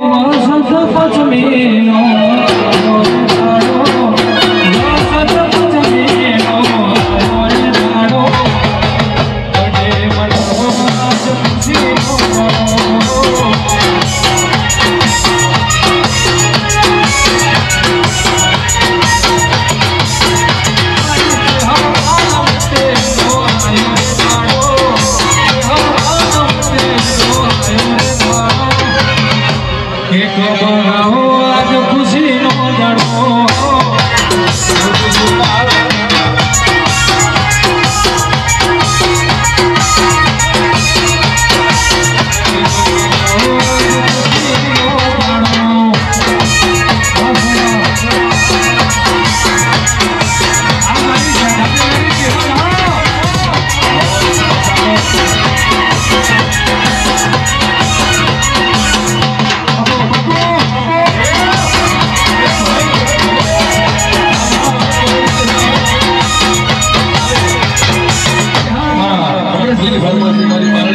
सखपमी You. well